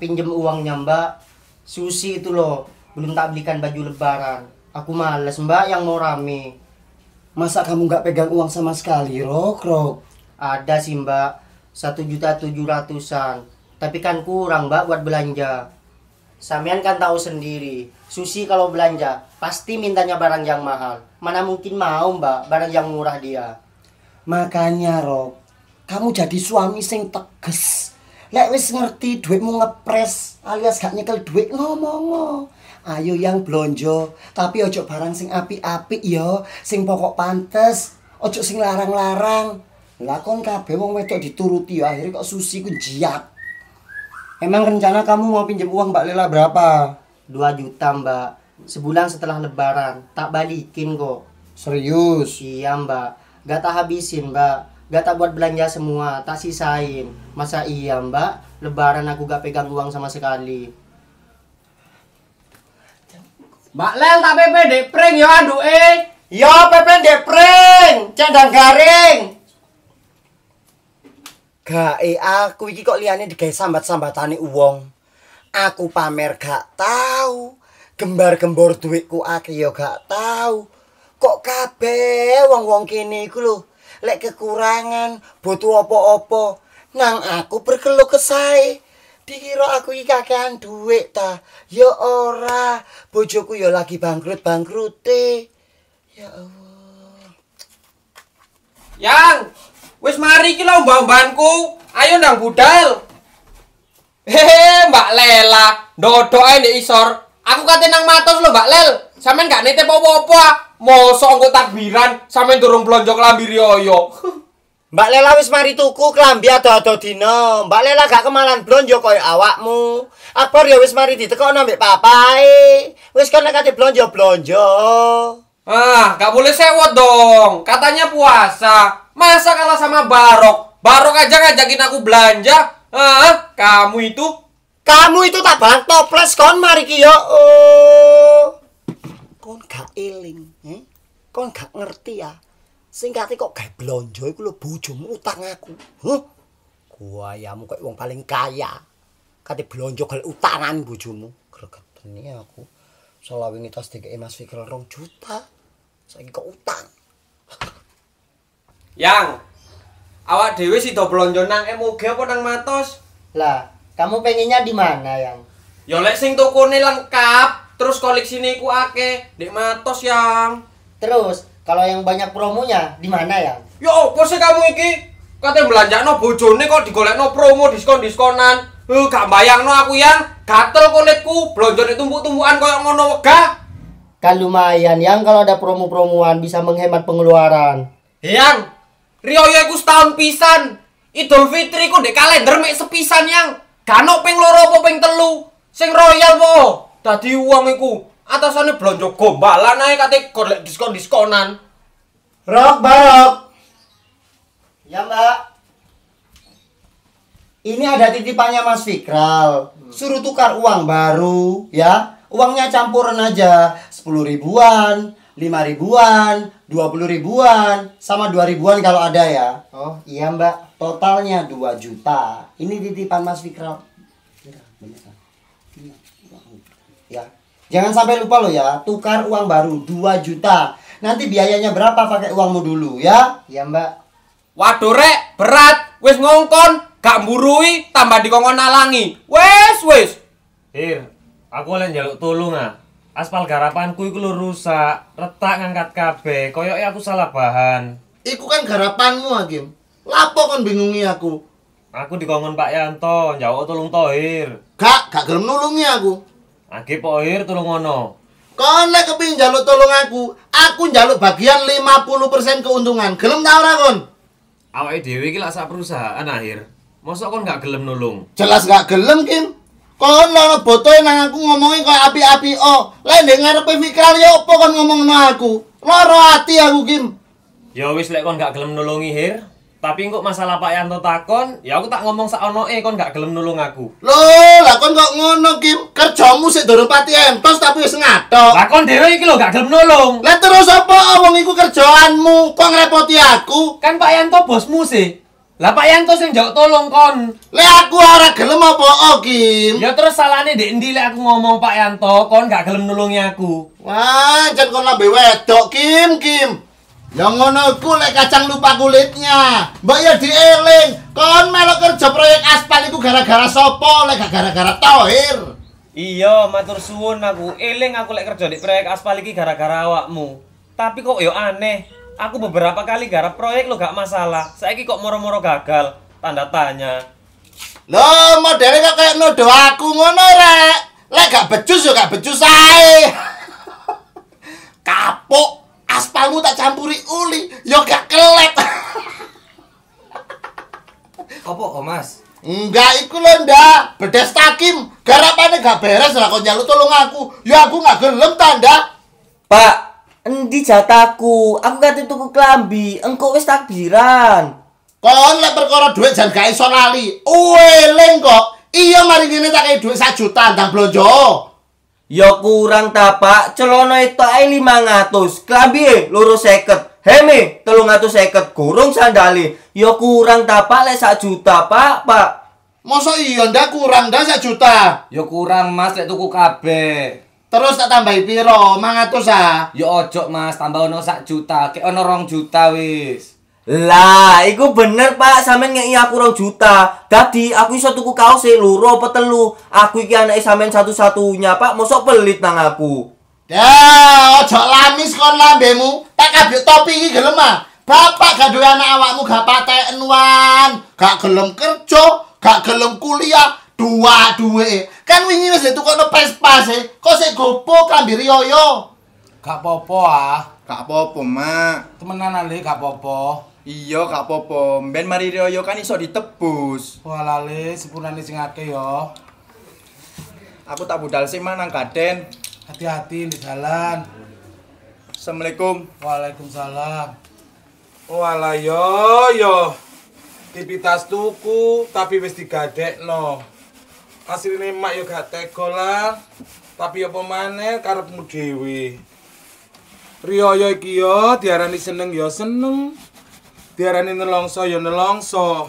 Pinjem uangnya mbak. Susi itu loh, belum tak belikan baju lebaran. Aku males mbak yang mau rame. Masa kamu nggak pegang uang sama sekali, Rok, Rok? Ada sih mbak, satu juta tujuh ratusan. Tapi kan kurang mbak buat belanja. Samian kan tahu sendiri, Susi kalau belanja pasti mintanya barang yang mahal. Mana mungkin mau mbak barang yang murah dia. Makanya, Rok, kamu jadi suami sing tegas. Lek wis ngerti duitmu ngepres alias gak nyekel duit ngomong Ayo yang blonjo, tapi ojo barang sing api-api yo, sing pokok pantes, ojo sing larang-larang. Lah kon kabeh wong wedok dituruti yo akhirnya kok susi ku jiat. Emang rencana kamu mau pinjam uang Mbak Lela berapa? 2 juta mbak, sebulan setelah lebaran. Tak balikin kok. Serius? Iya mbak, gak tak habisin mbak. Gak tak buat belanja semua, tak sisain. Masa iya mbak, lebaran aku gak pegang uang sama sekali. Mbak Lel tak pepe dek pring ya aduh eh. Yo pepen depring, cendang garing. Gae aku iki kok liyane digawe sambat-sambatane wong. Aku pamer gak tahu. Gembar-gembor duitku akeh ya gak tahu. Kok kabeh wong-wong kene iku lho lek kekurangan butuh apa-apa nang aku berkeluh kesah. Dikira aku iki kakean duit ta. Ya ora, bojoku ya lagi bangkrut-bangkrute. Ya Allah. Yang, wis mari iki lho mbak-mbakku. Ayo ndang budal. Hehe, Mbak Lela, dodok ae ndek isor. Aku kate nang matos lho Mbak Lel. Sampeyan gak nitip apa-apa. Mosok engko takbiran sampeyan durung blonjo klambi riyo. Mbak Lela wis mari tuku klambi ado-ado dina. Mbak Lela gak kemalan blonjo koyo awakmu. Akbar ya wis mari ditekono mbek papae. Wis kono kate blonjo-blonjo. Ah, gak boleh sewot dong. Katanya puasa. Masa kalah sama Barok? Barok aja ngajakin aku belanja. Ah, kamu itu Kamu itu tak balang toples kon mari ki yo. Oh. Kon gak eling, eh? Kon gak ngerti ya. Singkate kok gawe blonjo iku lho bojomu utang aku. Huh? Kuayamu kok wong paling kaya. Kate blonjo gale utangan bojomu. Gregetene aku. Salah wingi tas dikeki Mas Fikri 2 juta. Saiki kok utang. yang awak dewe sih do blonjo nang MUG apa nang Matos? Lah, kamu pengennya di mana yang? Ya lek sing tokone lengkap, terus koleksine iku akeh, ndek Matos yang. Terus, kalau yang banyak promonya di mana yang? Ya opo sih kamu iki? Kate belanjakno bojone kok digolekno promo diskon-diskonan. Eh, gak bayangno aku yang gatel kulitku, blonjone tumpuk-tumpukan koyo ngono wegah. Kan lumayan yang kalau ada promo-promoan bisa menghemat pengeluaran. Yang Rioyo iku setahun pisan. Idul Fitri ku ndek kalender mek sepisan yang. Gano ping loro apa ping telu. Sing royal po. Dadi uang iku atasane blonjo gombalan ae kate golek diskon-diskonan. Rok barok. Ya mbak. Ini ada titipannya Mas Fikral. Suruh tukar uang baru, ya. Uangnya campuran aja. 10 ribuan, 5 ribuan, 20 ribuan, sama 2 ribuan kalau ada ya. Oh iya mbak. Totalnya 2 juta. Ini titipan Mas Fikral. Beneran. Ya. Jangan sampai lupa lo ya, tukar uang baru 2 juta. Nanti biayanya berapa pakai uangmu dulu ya? Iya mbak. Waduh rek, berat. Wis ngongkon, gak mburui, tambah dikongkon nalangi. Wes, wes. Hir, aku oleh njaluk tulung ah. Aspal garapanku iku lho rusak, retak ngangkat kabeh, koyoke aku salah bahan. Iku kan garapanmu, Hakim. Lapo kon bingungi aku? Aku dikongkon Pak Yanto, njawuk tulung Tohir. Gak, gak gelem nulungi aku. Agi Pak Hir tulung ngono. Kon lek kepingin njaluk tolong aku, aku njaluk bagian 50% keuntungan. Gelem ta ora kon? Awake dhewe iki lak sak perusahaan akhir. Mosok kon gak gelem nulung. Jelas gak gelem, Kim. Kon lono botoe nang aku ngomongi koyo api-api oh. Lah ndek ngarepe Fikral yo opo kon ngomongno aku? Loro ati aku, Kim. Ya wis lek kon gak gelem nulungi Hir. Tapi kok masalah Pak Yanto takon, ya aku tak ngomong sak onoe kon gak gelem nulung aku. Loh, lah kon kok ngono, Kim? Kerjamu sik durung pati entos tapi wis ngatok. Lah kon dhewe iki lho gak gelem nulung. Lah terus apa wong iku kerjaanmu? Kok ngrepoti aku? Kan Pak Yanto bosmu sih. Lah Pak Yanto sing njaluk tolong kon. Le aku ora gelem apa Kim? Ya terus salahnya ndek endi lek aku ngomong Pak Yanto, kon gak gelem nulungi aku. Wah, jan kon lambe wedok Kim, Kim. Ya ngono iku lek kacang lupa kulitnya. Mbak ya dieling, kon melok kerja proyek aspal iku gara-gara sopo lek gak gara-gara Tohir. Iya, matur suwun aku. Eling aku lek kerja di proyek aspal iki gara-gara awakmu. Tapi kok yo aneh. Aku beberapa kali garap proyek lo gak masalah. Saiki kok moro-moro gagal. Tanda tanya. Loh, modelnya kok kayak nuduh aku ngono rek. Lek gak becus yo gak becus ae. Kapok, aspalmu tak campuri uli, yo gak kelet. Apa kok, Mas? Enggak iku lho ndak, bedes takim. Garapane gak beres lah kok njaluk tolong aku. Ya aku gak gelem tanda. Pak, endi jatahku? Aku kate tuku klambi, engko wis takbiran. Kon lek perkara duit jan gak iso lali. Ueling kok. Iya mari ngene tak kei duit 1 juta ndang blonjo. Ya kurang ta, Pak. Celana itu ae 500. Klambi e loro seket. Heme 350 gorong sandali. Ya kurang ta, Pak, lek 1 juta, Pak, Pak. Masa iya ndak kurang ndak 1 juta. Ya kurang, Mas, lek tuku kabeh. Terus tak tambahi piro? 500 ah. Ya ojo, Mas, tambah ono sak juta, kek ono rong juta wis. Lah, iku bener, Pak. Sampeyan ngeki aku 2 juta. Dadi aku iso tuku kaos e loro apa telu. Aku iki anake sampeyan satu-satunya, Pak. Mosok pelit nang aku. Ya, ojo lamis kon lambemu. Tak kabeh topi iki gelem ah. Bapak gak duwe anak awakmu gak paten wan. Gak gelem kerja, gak gelem kuliah. Dua duwe. Kan wingi wis ditukokno Vespa sih. Kok sik gopo klambi riyoyo. Gak popo ah. Gak apa-apa, Mak. Temenan ale gak popo. Iya, gak apa-apa. Ben mari rioyo kan iso ditebus. Wah lale sepurane sing akeh yo. Aku tak budal sih mang nang Gaden. Hati-hati di jalan. Assalamualaikum. Waalaikumsalam. Walah yo yo. Tipitas tuku tapi wis digadekno. Asline mak yo gak tega lah. Tapi apa maneh karepmu dhewe. Riyoyo iki yo diarani seneng yo seneng. Diarani nelongso yo nelongso.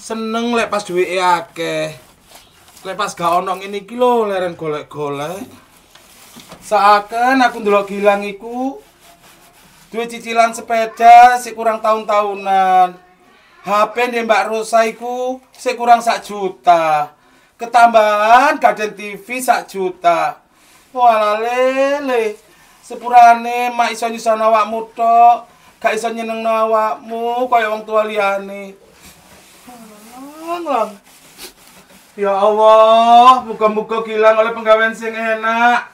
Seneng lek pas duweke akeh. Lek pas gak ono ngene iki lho leren golek-golek. Seakan aku ndelok gilang iku duwe cicilan sepeda sik kurang tahun-tahunan. HP ndek Mbak Rosa iku sik kurang sak juta. Ketambahan gaden TV sak juta. Walah lele. Sepurane mak iso nyusun awakmu tok, gak iso nyenengno awakmu kaya wong tua liyane. Lang, lang. Ya Allah, muga-muga gilang oleh penggawean sing enak.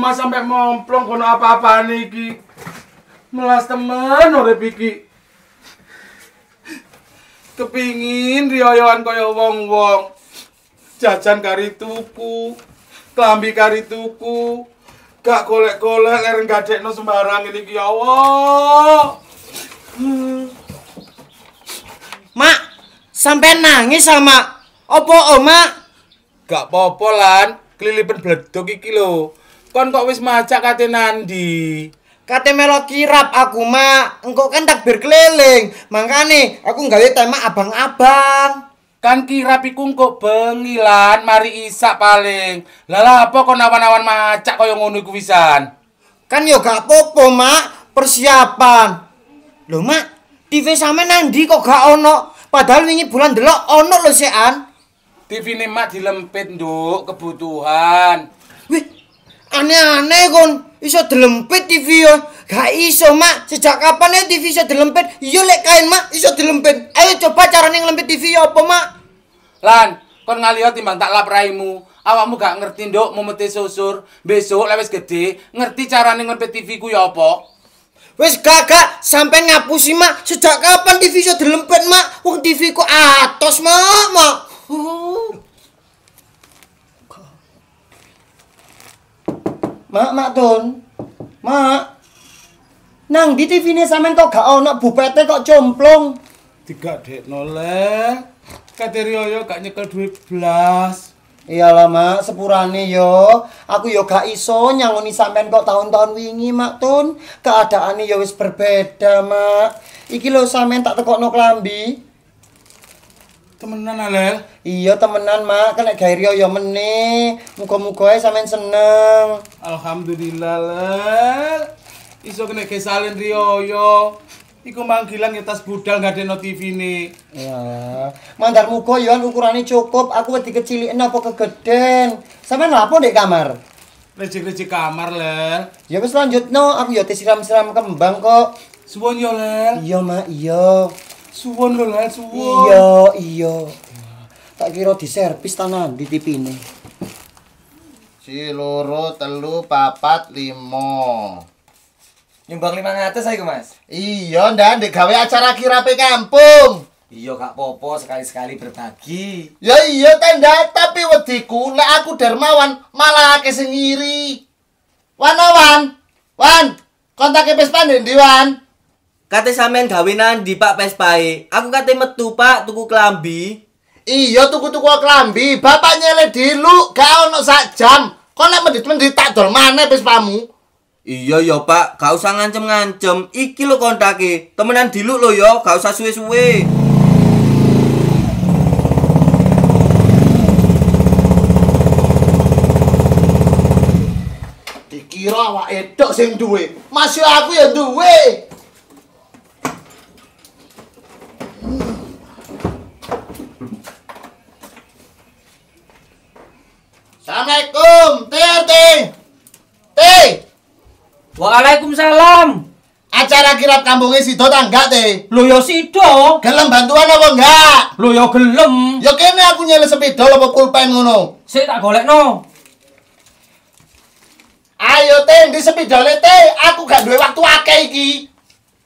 Mas sampai momplong kono apa-apaan iki. Melas temen urip iki. Kepingin riyoyoan kaya wong-wong. Jajan kari tuku, klambi kari tuku. Gak golek-golek leren gadekno sembarang ini ya Allah. Mak, sampai nangis sama opo oh, Mak? Gak popo lan, kelilipan bledok iki lho. Kon kok wis macak kate nandi? Kate melo kirap aku, Mak. Engkau kan takbir keliling. Makane aku nggawe tema abang-abang. Kan kirap iku kok bengi lan, mari isak paling. Lah apa kok awan-awan macak kaya ngono iku wisan? Kan yo gak popo, Mak. Persiapan. Loh, Mak, TV sampe nandi kok gak ono? Padahal wingi bulan delok ono lho sean. TV ini mak dilempit nduk kebutuhan. Wih, aneh-aneh kon. Iso dilempit TV yo. Gak iso, Mak. Sejak kapan ya TV iso dilempit? Iya lek kain, Mak, iso dilempit. Ayo coba carane ngelempit TV yo apa, Mak? Lan, kon ngaliyo timbang tak lap raimu. Awakmu gak ngerti nduk memeti susur. Besok lewes gede, ngerti carane ngelempit TV ku ya apa? Wis gagak sampai ngapusi mak sejak kapan TV iso dilempit mak wong TV ku atos mak mak Uh. Mak mak tun mak nang di TV ini sampean kok gak ono bupete kok complong Tiga dek noleh. Kate Rioyo gak nyekel duit blas. Iyalah mak, sepurane yo. Aku yo gak iso nyangoni sampean kok tahun-tahun wingi mak tun. Keadaane yo wis berbeda mak. Iki lho sampean tak tekokno klambi. Temenan Alel. Iya temenan mak, kena gawe riyo yo meneh. Muga-muga ae sampean seneng. Alhamdulillah Lel. Iso kena kesalin Rioyo. Iku manggilan ya tas budal nggak ada TV nih. Ya, mandar muga yo an ukurane cukup. Aku wedi keciliken apa kegeden. Sampean lapo ndek kamar? Recek-recek kamar Lel. Ya wis lanjutno, aku yo siram-siram kembang kok. Suwon yo Lel. Iya mak, iya. Suwon lho Lel, suwon. Iya, iya. Tak kira diservis tanan di TV ini. Si loro, telu, papat, limo. Nyumbang 500 ae Mas. Iya, ndak ndek gawe acara kirape kampung. Iya Kak Popo sekali-sekali berbagi. Ya iya tenda, tapi wediku lek aku dermawan malah akeh sing ngiri. Wan oh, wan. Wan, kontake Vespa ndi Wan? Kate sampean gawe nandi Pak Pespae? Aku kate metu Pak tuku klambi. Iya tuku-tuku klambi, bapak nyele dilu gak ono sak jam. Kok nek mendit-mendit tak dol maneh Vespamu? Iya ya Pak, gak usah ngancem-ngancem. Iki lho kontake. Temenan diluk lho ya, gak usah suwe-suwe. Dikira awak edok sing duwe. Masih aku ya duwe. Assalamualaikum, Teh. Teh, Waalaikumsalam. acara kirap kampungnya Sido tangga Teh. Lho ya sido. Gelem bantuan apa enggak? Lho ya gelem. Ya kene aku nyele sepeda apa pulpen ngono. Sik tak golekno. Ayo Teh, di sepedole Teh, aku gak duwe waktu akeh iki.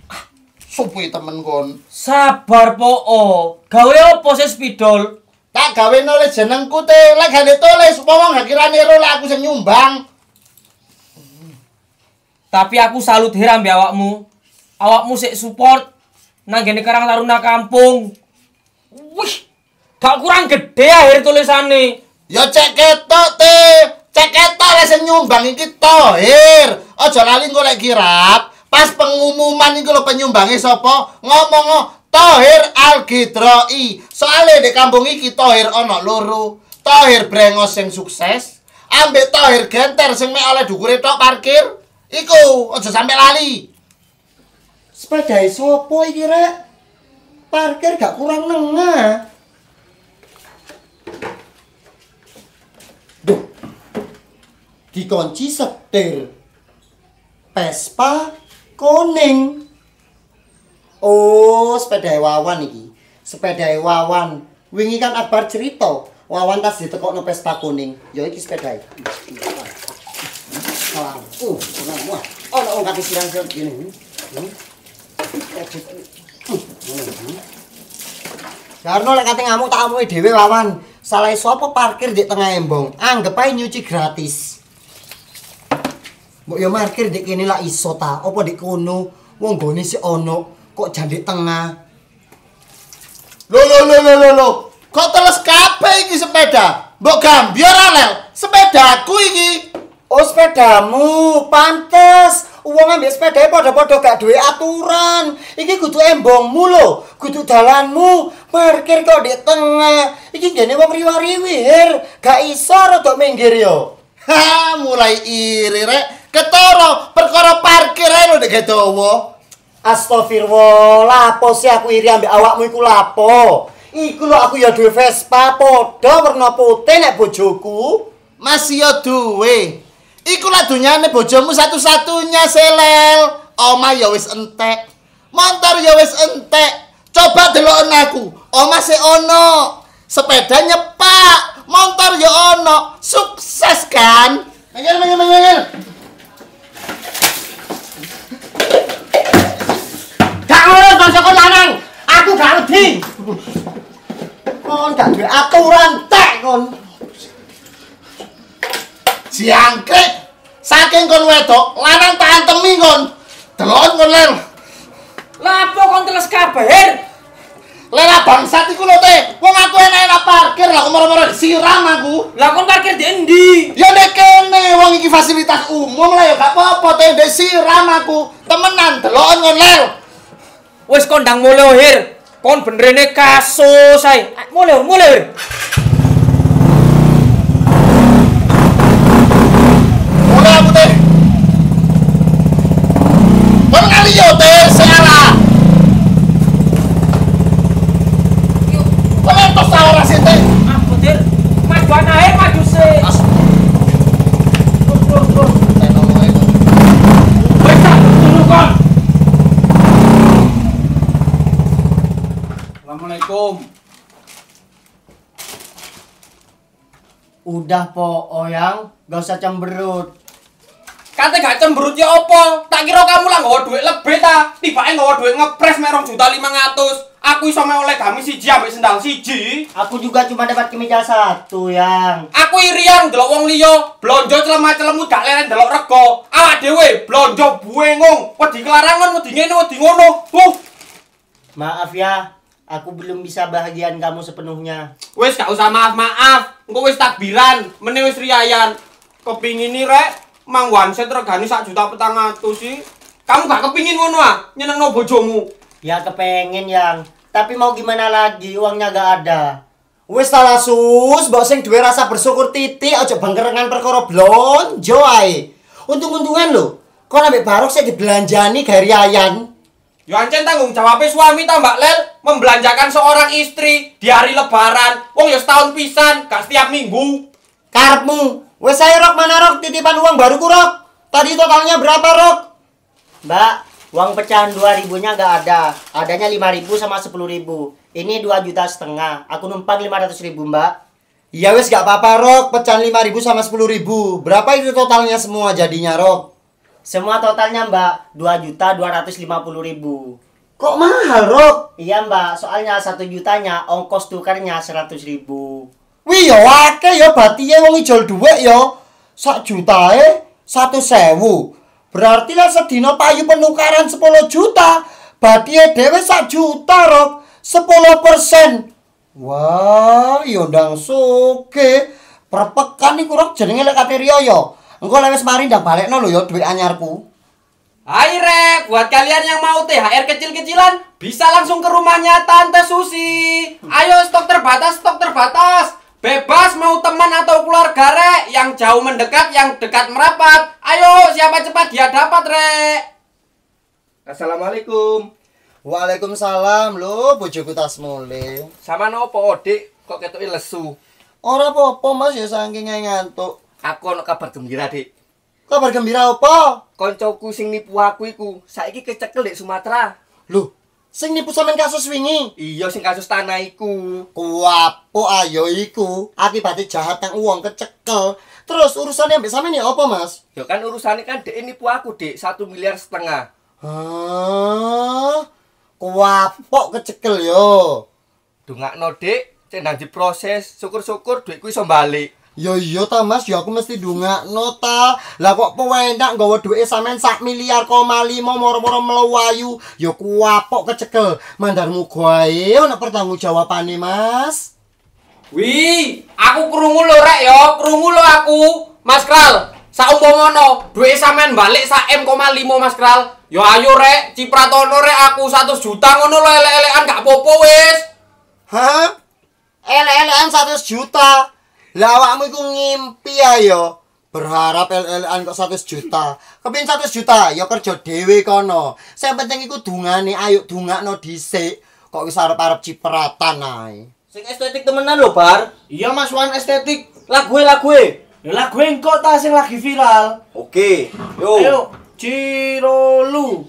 Ah, Supi temen kon. Sabar po. Gawe apa sih spidol? Tak gawe nulis jenengku teh, lek gak ditulis, wong gak kira niru lek aku sing nyumbang. Tapi aku salut heran mbek awakmu. Awakmu sik support nang gene Karang Taruna Kampung. Wih, gak kurang gede akhir tulisane. Ya cek ketok teh, cek ketok lek sing nyumbang iki Tohir. Aja lali golek kirap. Pas pengumuman iku lho penyumbangnya sapa? Ngomong Tohir Algidroi. Soale di kampung iki Tohir ana loro. Tohir brengos sing sukses, ambek Tohir genter sing mek oleh dukure tok parkir. Iku aja sampe lali. Sepeda sopo iki rek? Parkir gak kurang nengah. Duh. Dikunci setir. Vespa kuning. Oh, sepeda Wawan iki. Sepeda Wawan. Wingi kan Akbar cerita, Wawan tas ditekokno Vespa kuning. Ya iki sepeda. Oh, uh, wah. Ono wong kate sirang-sirang gini. Hmm. Karena lek kate ngamuk tak amuke dhewe wawan. Salah sapa parkir di tengah embong? Anggap ae nyuci gratis. Mbok yo parkir di kene lah iso ta. Apa di kono? Wong gone si ono kok jandek tengah. Lho lho lho lho lho lho. Kok teles kabeh iki sepeda? Mbok gambiar alel. Sepedaku iki. Oh sepedamu, pantes. Uang ambil sepeda podo-podo gak duwe aturan. Iki kudu embongmu lho, kudu dalanmu. Parkir kok di tengah. Iki jane wong riwa-riwi, Her. Gak iso rada minggir yo. Ha, mulai iri rek. Ketara perkara parkir ae lho nek dawa. Astagfirullah, lapo sih aku iri ambek awakmu iku lapo? Iku lho aku ya duwe Vespa podo warna putih nek bojoku. Masih yo duwe. Iku lah dunyane bojomu satu-satunya selel. Oma ya wis entek. Motor ya wis entek. Coba delok aku. Oma sik ono. Sepeda nyepak. Motor ya ono. Sukses kan? Mengel mengel mengel. Aku gak wedi. Kon gak duwe aturan tek kon. Jangkrik. Saking kon wedok, lanang tak antemi kon. Delon kon lel. Lapo kon teles kabeh? Lela bangsat iku lho teh. Wong aku enak-enak parkir lah moro-moro disiram aku. Lah kon parkir di endi? Ya nek kene wong iki fasilitas umum lah ya gak apa-apa teh disiram aku. Temenan deloken ngon lel. Wis kondang mulai ohir. Kon benerene kasus ae. Mulai, mulai. Mulai aku teh. Kon kali yo teh salah. Kon entos ta ora sih teh? Aku dir. Majuan ae maju sih. Teh ngomong ae. Wis tak turu kon. Assalamualaikum. Udah po oyang, gak usah cemberut. Kate gak cemberut ya opo? Tak kira kamu lah nggawa duit lebih ta. Tibake nggawa duit ngepres 2 juta 500. Aku iso mek oleh gamis siji ambek sendal siji. Aku juga cuma dapat kemeja satu yang. Aku irian delok wong liya, blonjo celemah-celemut gak leren delok rego. Awak dhewe blonjo buengung, wedi kelarangan, wedi ngene, wedi ngono. Huh, Maaf ya, aku belum bisa bahagian kamu sepenuhnya. wis gak usah maaf-maaf. Engko wis takbiran, meneh wis riayan. Kepingin nih rek, mang wanset regane sak juta petang atus sih. Kamu gak kepingin ngono ah, nyenengno bojomu. Ya kepengen yang. Tapi mau gimana lagi, uangnya gak ada. Wis salah sus, mbok sing duwe rasa bersyukur titik aja bangkerengan perkara blonjo ae. Untung-untungan lho. Kok ambek barok sik dibelanjani gawe Ya ancen tanggung jawabnya suami ta Mbak Lel membelanjakan seorang istri di hari lebaran. Wong ya setahun pisan, gak setiap minggu. Karepmu. Wes saya rok mana rok titipan uang baru ku rok. Tadi totalnya berapa rok? Mbak, uang pecahan 2000 nya gak ada. Adanya 5000 sama 10000 Ini 2 juta setengah. Aku numpang 500 ribu mbak. Ya wes gak apa-apa rok, pecahan 5000 sama 10000. Berapa itu totalnya semua jadinya rok? Semua totalnya mbak 2 juta 250 ribu. Kok mahal rok? Iya mbak, soalnya 1 jutanya ongkos tukarnya 100 ribu. Wih yo akeh yo batiye wong ijol dhuwit yo. Sak juta e, satu sewu. Berarti lah sedina payu penukaran 10 juta. Batiye dhewe sak juta rok. 10 persen. Wah, yo ndang suke. Per pekan iku rok jenenge lek kate yo. Engko lek wis mari ndang balekno lho yo dhuwit anyarku. Hai Rek, buat kalian yang mau THR kecil-kecilan, bisa langsung ke rumahnya Tante Susi. Ayo stok terbatas, stok terbatas. Bebas mau teman atau keluarga Rek, yang jauh mendekat, yang dekat merapat. Ayo, siapa cepat dia dapat Rek. Assalamualaikum. Waalaikumsalam lho, bojoku tas mule. Sama nopo Dik? Kok ketuki lesu? Ora apa-apa Mas ya saking ngantuk. Aku ono kabar gembira, Dik. Kabar gembira apa? Koncoku sing nipu aku iku saiki kecekel di Sumatera. Loh, sing nipu sampean kasus wingi. Iya sing kasus tanah iku. Kuapo ayo iku, akibatnya jahat nang uang kecekel. Terus urusannya ambek sampean ya apa, Mas? Ya kan urusannya kan Dek nipu aku, Dik. Satu miliar setengah. Hah? Kuapo kecekel yo. Dungakno, Dik. Cek nang diproses, syukur-syukur duitku iso balik. Yo iya ta Mas, ya aku mesti dungakno ta. Lah kok pewenak nggawa duit sampean sak miliar koma lima moro-moro melewayu. Yo kuapok kecekel. Mandarmu gawe ana pertanggungjawabane, Mas. Wih, aku krungu lho Rek yo, krungu lho aku. Mas Kral, saumpamana duit sampean balik sak M, limo Mas Kral. Yo ayo Rek, cipratono Rek aku 100 juta ngono lho elek-elekan gak popo wis. Hah? Ele-elean 100 juta. Lah awakmu iku ngimpi ayo. Berharap ele-elean kok 100 juta. Kepin 100 juta, ya kerja dhewe kono. Sing penting iku dungane, ayo dungakno dhisik. Kok wis arep-arep cipratan ae. Sing estetik temenan lho, Bar. Iya Mas Wan estetik. Lagu lagu Lah gue engkau ta sing lagi viral. Oke. Yo. Ayo, Cirolu.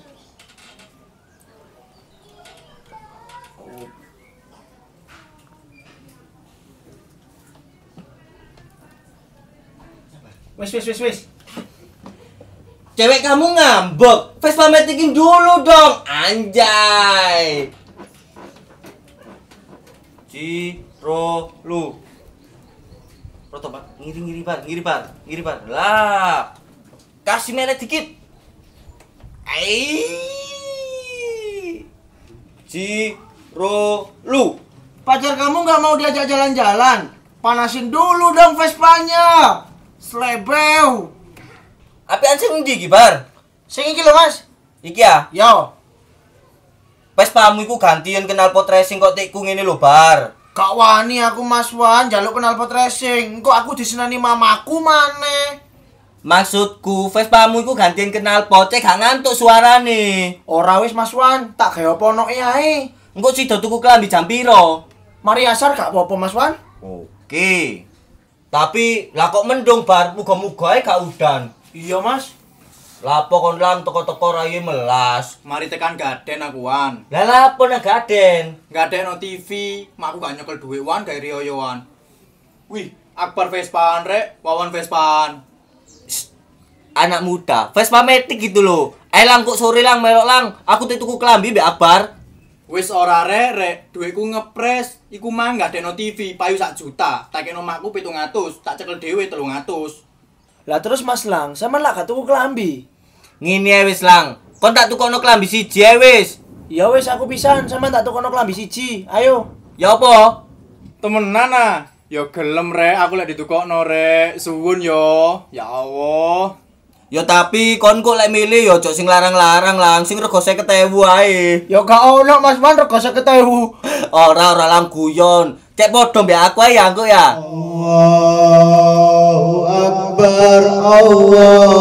Wes wes wes wes. Cewek kamu ngambek. Vespa metikin dulu dong. Anjay. Ciro lu. Roto pak, ngiri ngiri par, ngiri par, ngiri par. Lah, kasih merah dikit. Ai. Ci ro lu. Pacar kamu nggak mau diajak jalan-jalan? Panasin dulu dong Vespanya. Slebeu. Apian sing ndi iki, Bar? Sing iki lho, Mas. Iki ya, Yo, Vespamu iku gantian kenal pot racing kok tikku ngene lho, Bar. gak wani aku Mas Wan jaluk kenal pot racing. Kok aku disenani mamaku maneh. Maksudku, Vespamu iku gantian kenal pot, gak ngantuk suarane. Ora wis Mas Wan, tak gawe apa noke ae. Engko sida tuku klambi jam piro? Mari asar gak apa-apa Mas Wan. Oke. Tapi lah kok mendung bar, muga-muga ae gak udan. Iya Mas. Lapo kon lang teko-teko rayi melas. Mari tekan gaden aku wan. Lah lapo nang gaden? No TV, makku gak nyekel duit wan gawe riyo wan. Wih, Akbar Vespaan rek, Wawan Vespaan. Anak muda, Vespa metik gitu loh. Lang kok sore lang melok lang. Aku tuh tuku klambi mbek Akbar. Wis ora rek, rek, duitku ngepres, iku mang gaden no TV, payu sak juta. Tak kena makku 700, tak cekel dhewe 300. Lah terus Mas Lang, sama lah gak tuku kelambi. Ngene ae wis lang. Kon tak tukono klambi siji ae wis. Ya wis aku pisan, sama tak tukono kelambi siji. Ayo. Ya apa? Temenan ah. Ya gelem rek, aku lek ditukokno rek. Suwun yo. Ya Allah. Ya tapi kon kok lek milih ya ojo sing larang-larang lang, sing rego 50.000 ae. Ya gak ono Mas Wan rego 50.000. Ora ora lang guyon. Cek padha mbek aku ae ya engko ya. Allahu Akbar Allahu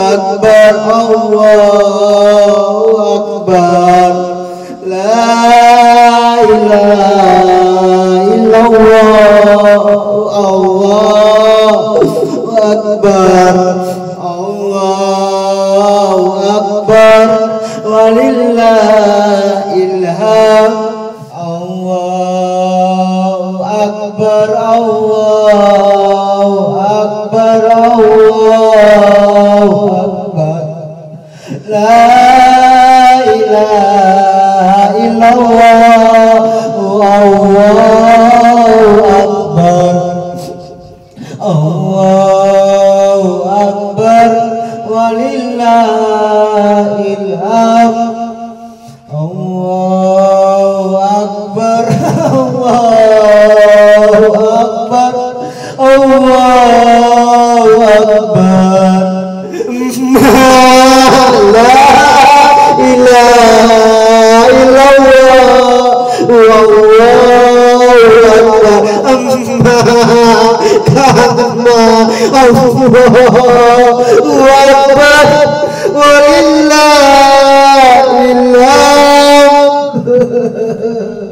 Akbar Allahu Akbar La ilaha illallah Allahu أكبر الله أكبر ولله الهام الله أكبر الله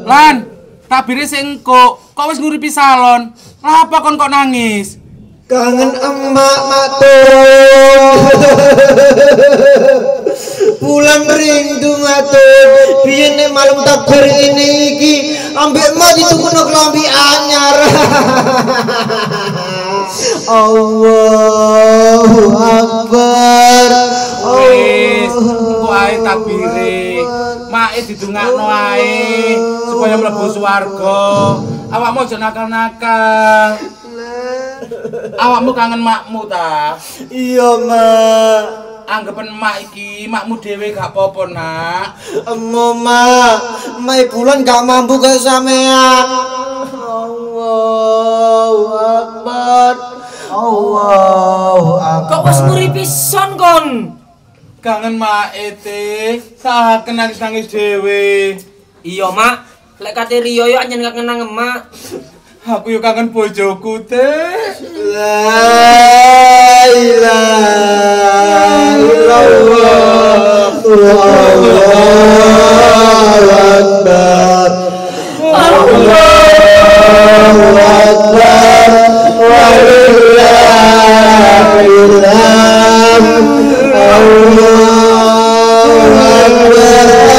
Lan, tabire sing engko, kok wis nguripi salon. Lah apa kon kok nangis? Kangen emak matur. Pulang rindu matur. Biyen malam takbir ini iki ambek emak ditukono kelambi anyar. Allahu Akbar. Engko ae tabire. Mae didungakno ae supaya mlebu swarga. Awakmu aja nakal-nakal. Awakmu kangen makmu ta? Iya mak Anggapan mak iki makmu dhewe gak apa-apa, Nak. Emo mak Mai bulan gak mampu ke sampean Allahu Akbar Allahu Akbar Kok wis nguripi kon? Kangen mak ete, sahaken nangis-nangis dhewe. Iya, Mak. Lek kate Rio yo anjen gak kenang emak. Aku yo kangen bojoku, Teh. La ilaha illallah Allahu Akbar Allahu Akbar Walillahil hamd Allah Allah Allah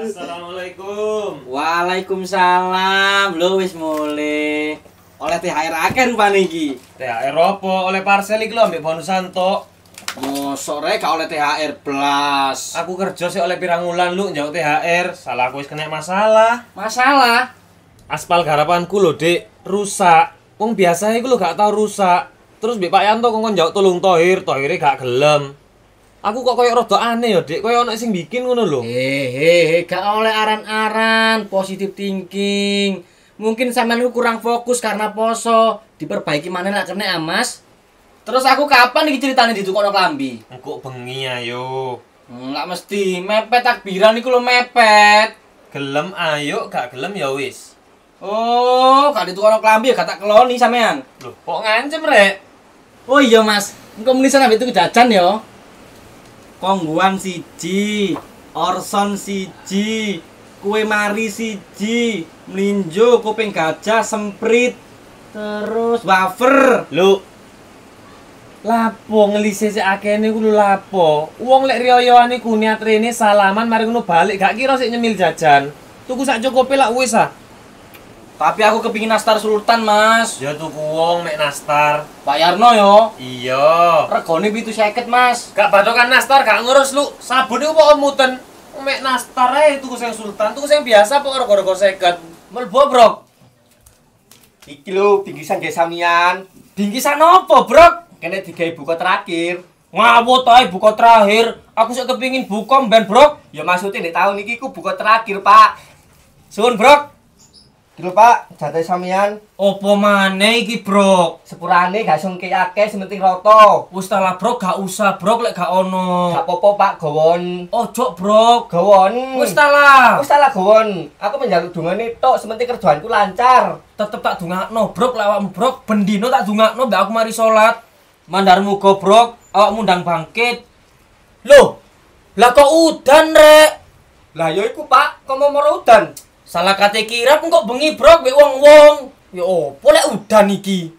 Assalamualaikum. Waalaikumsalam. Lho wis mulai. Oleh THR akeh rupane iki. THR opo oleh parcel iki lho ambek bonusan tok. Mosok rek gak oleh THR blas. Aku kerja sih oleh pirang wulan lu njauh THR. Salah aku wis kena masalah. Masalah. Aspal garapanku lho, Dik, rusak. Wong biasa iku lho gak tau rusak. Terus Mbak Pak Yanto kongkon njauh tolong Tohir, Tohire gak gelem. Aku kok koyo rada aneh ya, Dik. Koyo ana sing bikin ngono lho. Hehehe, gak oleh aran-aran, positive thinking. Mungkin sampean ku kurang fokus karena poso. Diperbaiki mana nak kena Mas. Terus aku kapan iki ceritane ditukono klambi? Engko bengi ayo. Enggak mesti mepet takbiran iku lho mepet. Gelem ayo, gak gelem ya wis. Oh, gak ditukono klambi ya gak tak keloni sampean. Loh, kok ngancem rek? Oh iya Mas, engko muni sampe itu jajan ya. Kongguan siji, Orson siji, kue mari siji, melinjo kuping gajah semprit, terus wafer. Lu Lapo ngelise sik akeh niku lho lapo. Wong lek riyoyoan iku niat rene salaman mari ngono balik gak kira sik nyemil jajan. Tuku sak cukupe lak wis ah. Tapi aku kepingin nastar sultan Mas. Ya tuku wong mek nastar. Pak Yarno yo. Iya. Pitu seket Mas. Gak patokan nastar gak ngurus lu. Sabun iku kok muten. Mek nastar ae tuku sing sultan, tuku sing biasa kok rego-rego 50. Melbo brok. Iki lho bingkisan ge samian. Bingkisan apa brok? Kene digawe buka terakhir. Ngawut ae buka terakhir. Aku sik kepingin buka ben brok. Ya maksudnya nek tahun iki ku buka terakhir, Pak. Sun brok. Lho, Pak, jatah samian. Opo maneh iki brok? Sepurane gak sungke akeh sementing roto. Wis talah brok gak usah brok lek gak ono. Gak apa-apa, Pak, gawon. Ojo brok. Gawon. Wis talah. Wis salah gawon. Aku menjaluk dungane tok sementing kerjaanku lancar. Tetep tak dungakno brok lek awakmu brok bendino tak dungakno mbak aku mari salat. Mandarmu gobrok, awakmu ndang bangkit. Loh, lah kok udan rek? Lah ya iku, Pak, kok mau udan. Salah kate kirap kok bengi brok mbek wong-wong. Ya opo lek udan iki?